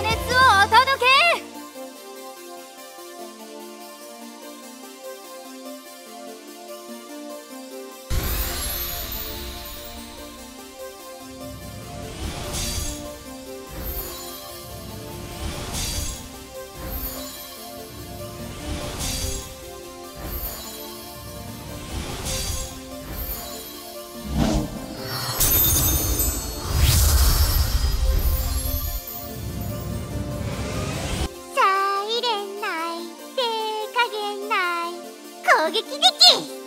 熱をお撃的